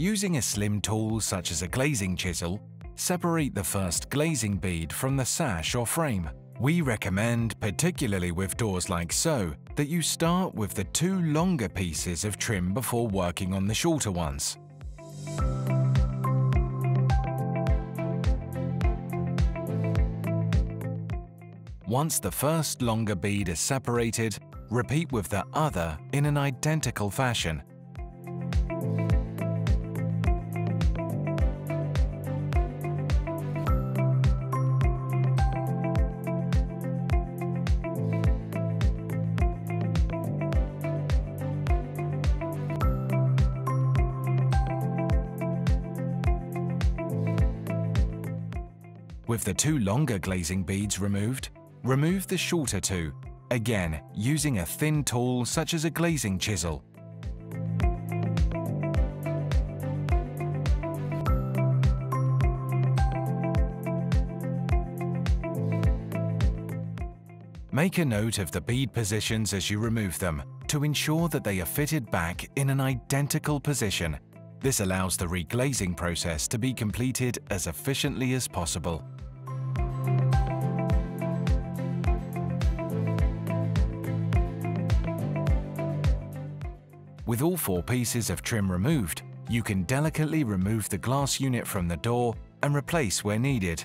Using a slim tool such as a glazing chisel, separate the first glazing bead from the sash or frame. We recommend, particularly with doors like so, that you start with the two longer pieces of trim before working on the shorter ones. Once the first longer bead is separated, repeat with the other in an identical fashion. With the two longer glazing beads removed, remove the shorter two, again using a thin tool such as a glazing chisel. Make a note of the bead positions as you remove them to ensure that they are fitted back in an identical position. This allows the reglazing process to be completed as efficiently as possible. With all four pieces of trim removed, you can delicately remove the glass unit from the door and replace where needed.